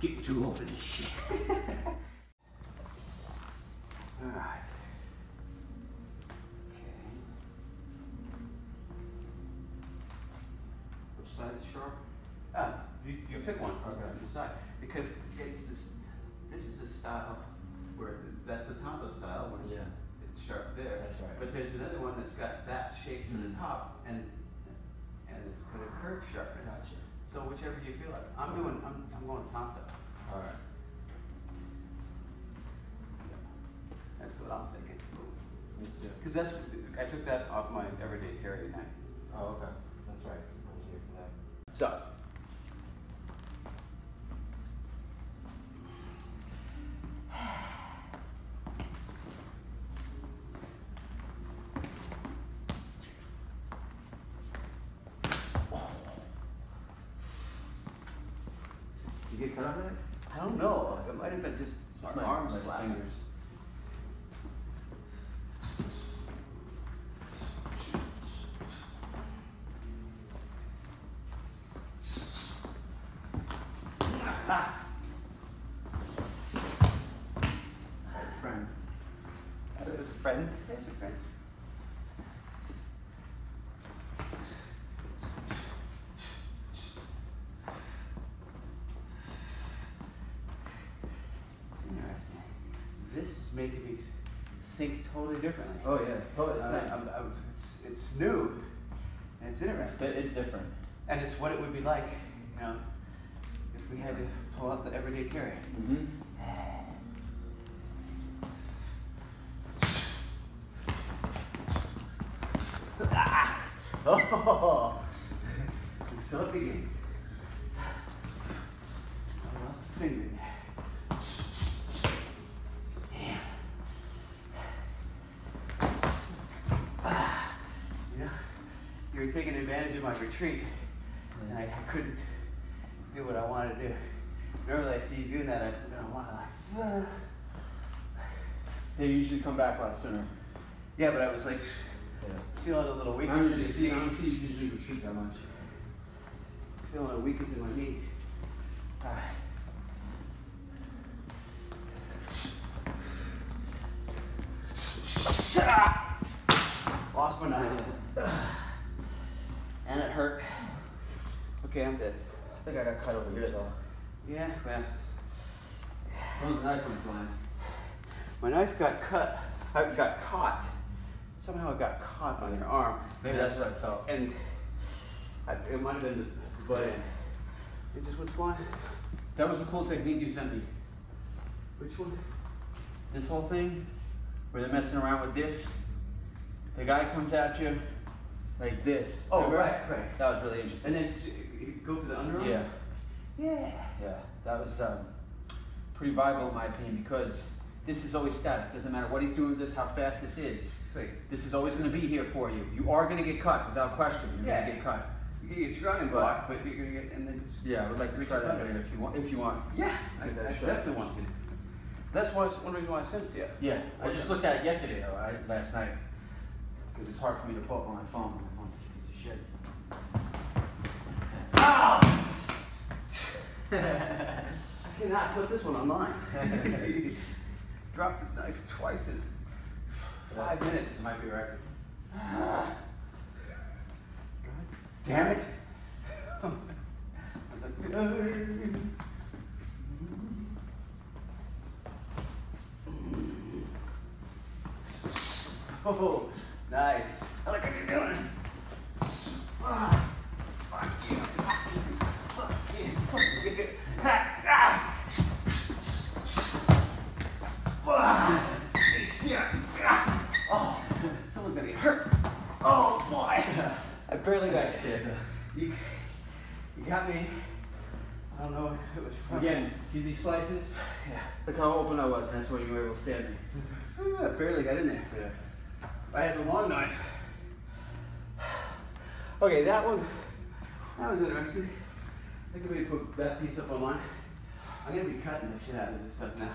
Getting too over this shit. Alright. Okay. Which side is sharp? Uh, you, you pick one. Okay. You decide. Because it's this, this is a style where it's- that's the Tanto style when Yeah. it's sharp there. That's right. But there's another one that's got that shape to the Mhm. top and and it's got a curved sharpness. Gotcha. So whichever you feel like. I'm doing. I'm, I'm going Tanto. All right. That's what I'm thinking. Let's do it. Because that's I took that off my everyday carry knife. Oh, okay. That's right. I was here for that. So. You get cut off that? I don't know. It might have been just Just my my- arm my slapping. fingers. Sorry, friend. I thought it was a friend. It's a friend. It's interesting. This is making me think totally differently. Oh yeah, it's totally. It's, Uh, I'm- I'm- it's, it's new. And it's it's, interesting. di- it's different. And it's what it would be like, you know, if we had to pull out the everyday carry. Mm-hmm. Oh, and so it begins. I lost a finger in there. Damn. Ah, You know, you were taking advantage of my retreat, and I, I couldn't do what I wanted to do. Normally, I see you doing that, I'm gonna want to like. ah. They usually come back a lot sooner. Yeah, but I was like Yeah. feeling a little I weakness don't in usually see. I don't see you usually retreat that much. Feeling a weakness in my knee. Ah. Lost my knife. And it hurt. Okay, I'm dead. I think I got cut over here though. Yeah, well, Where's the knife went flying? my knife got cut. I got caught. Somehow it got caught on your arm. Maybe that's what I felt. And I, it might have been the, the butt end. It just went flying. That was a cool technique you sent me. Which one? This whole thing, where they're messing around with this. The guy comes at you like this. Oh, Remember? right, right. That was really interesting. And then go for the underarm? Yeah, Yeah. yeah, that was um, pretty viable in my opinion because this is always static. Doesn't matter what he's doing with this, how fast this is. Like, This is always going to be here for you. You are going to get cut without question. You're Yeah. going to get cut. you get your triangle block, but you're gonna get, and then. Yeah, I would like to try that later if you want. If you want. Yeah, I, Give that a I definitely want to. That's why, it's one reason why I sent it to you. Yeah, I just looked at it yesterday though, I, last night, because it's hard for me to pull up on my phone. My phone's such a piece of shit. Ah! I cannot put this one online. Dropped the knife twice in five minutes. It might be. Ah. God damn it. Oh, nice. I like what you're doing. Ah, fuck you. Fuck you. Fuck you. Ha, ah. Ah, shit. Ah. Oh, someone's gonna get hurt. Oh boy. I barely got it. You, you got me. I don't know if it was from Again, see these slices? Yeah. Look how open I was, that's why you were able to stab me. I barely got in there. Yeah. If I had the long knife. Okay, that one, that was interesting. I think we put that piece up online. I'm gonna be cutting the shit out of this stuff now.